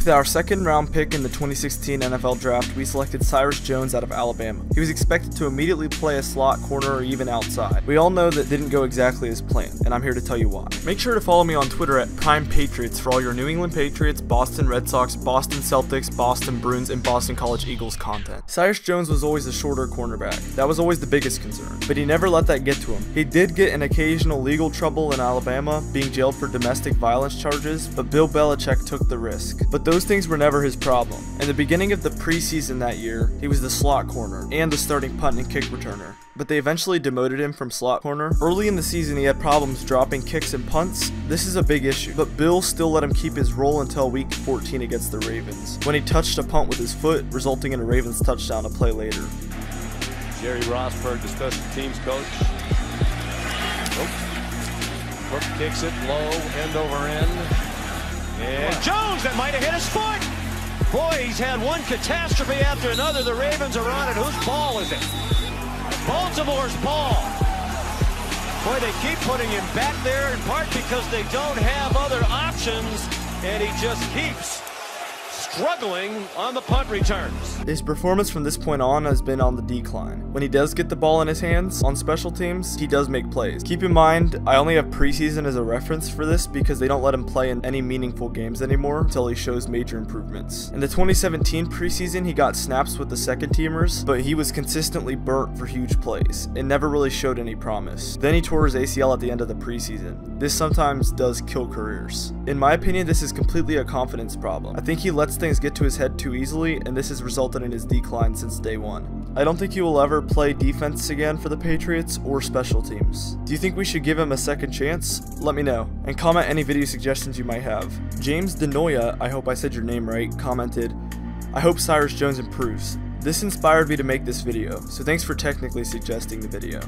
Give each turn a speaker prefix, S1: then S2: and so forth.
S1: With our second round pick in the 2016 NFL Draft, we selected Cyrus Jones out of Alabama. He was expected to immediately play a slot corner or even outside. We all know that didn't go exactly as planned, and I'm here to tell you why. Make sure to follow me on Twitter at Prime Patriots for all your New England Patriots, Boston Red Sox, Boston Celtics, Boston Bruins, and Boston College Eagles content. Cyrus Jones was always a shorter cornerback. That was always the biggest concern, but he never let that get to him. He did get an occasional legal trouble in Alabama, being jailed for domestic violence charges, but Bill Belichick took the risk. But those things were never his problem. In the beginning of the preseason that year, he was the slot corner and the starting punt and kick returner but they eventually demoted him from slot corner. Early in the season, he had problems dropping kicks and punts. This is a big issue, but Bill still let him keep his role until week 14 against the Ravens, when he touched a punt with his foot, resulting in a Ravens touchdown a play later.
S2: Jerry Rosburg, the special teams coach. Koch kicks it low, end over end. Boy, he's had one catastrophe after another. The Ravens are on it. Whose ball is it? Baltimore's ball. Boy, they keep putting him back there in part because they don't have other options, and he just keeps struggling on the punt returns.
S1: His performance from this point on has been on the decline. When he does get the ball in his hands on special teams, he does make plays. Keep in mind, I only have preseason as a reference for this because they don't let him play in any meaningful games anymore until he shows major improvements. In the 2017 preseason, he got snaps with the second teamers, but he was consistently burnt for huge plays. It never really showed any promise. Then he tore his ACL at the end of the preseason. This sometimes does kill careers. In my opinion, this is completely a confidence problem. I think he lets things get to his head too easily, and this has resulted in his decline since day one. I don't think he will ever play defense again for the Patriots or special teams. Do you think we should give him a second chance? Let me know, and comment any video suggestions you might have. James Denoya, I hope I said your name right, commented, I hope Cyrus Jones improves. This inspired me to make this video, so thanks for technically suggesting the video.